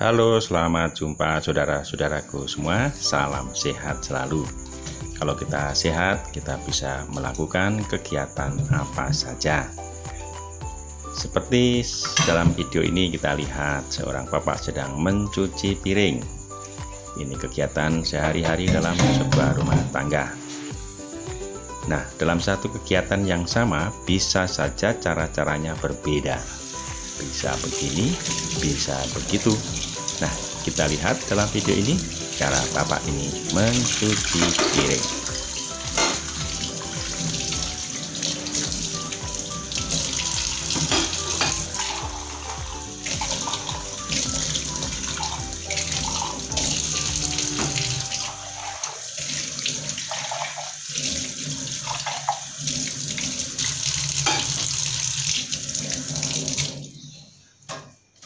Halo, selamat jumpa saudara-saudaraku semua. Salam sehat selalu. Kalau kita sehat, kita bisa melakukan kegiatan apa saja. Seperti dalam video ini kita lihat seorang bapak sedang mencuci piring. Ini kegiatan sehari-hari dalam sebuah rumah tangga. Nah, dalam satu kegiatan yang sama bisa saja cara-caranya berbeda. Bisa begini, bisa begitu. Nah, kita lihat dalam video ini cara bapak ini mencuci piring.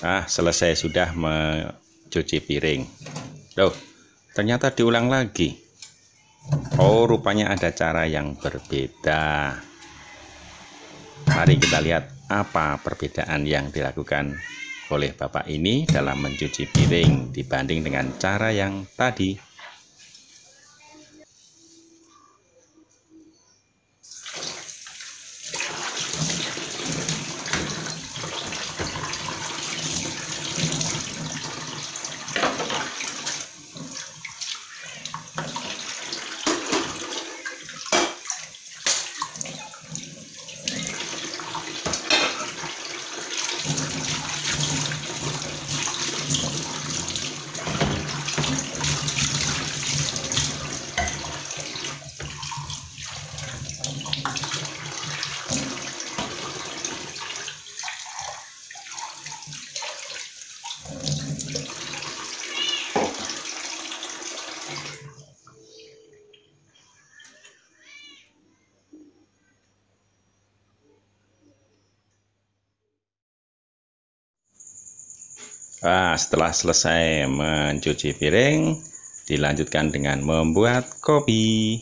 Ah, selesai sudah mencuci piring. Loh, ternyata diulang lagi. Oh, rupanya ada cara yang berbeda. Mari kita lihat apa perbedaan yang dilakukan oleh Bapak ini dalam mencuci piring dibanding dengan cara yang tadi. Nah, setelah selesai mencuci piring, dilanjutkan dengan membuat kopi.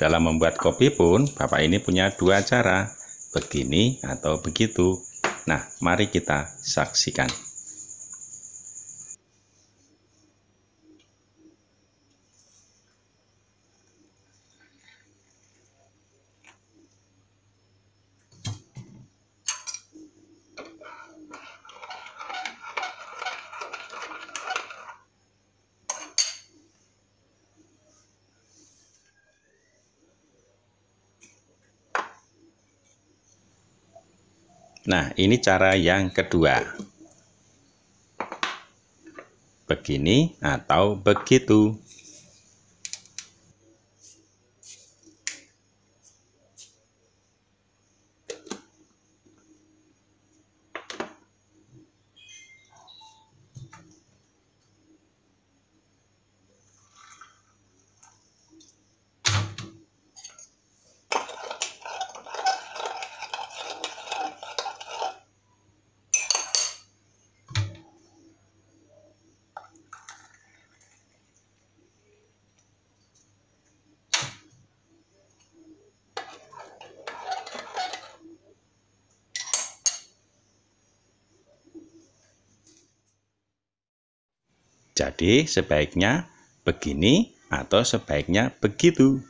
Dalam membuat kopi pun, Bapak ini punya dua cara begini atau begitu. Nah, mari kita saksikan. Nah, ini cara yang kedua. Begini atau begitu. Jadi sebaiknya begini atau sebaiknya begitu.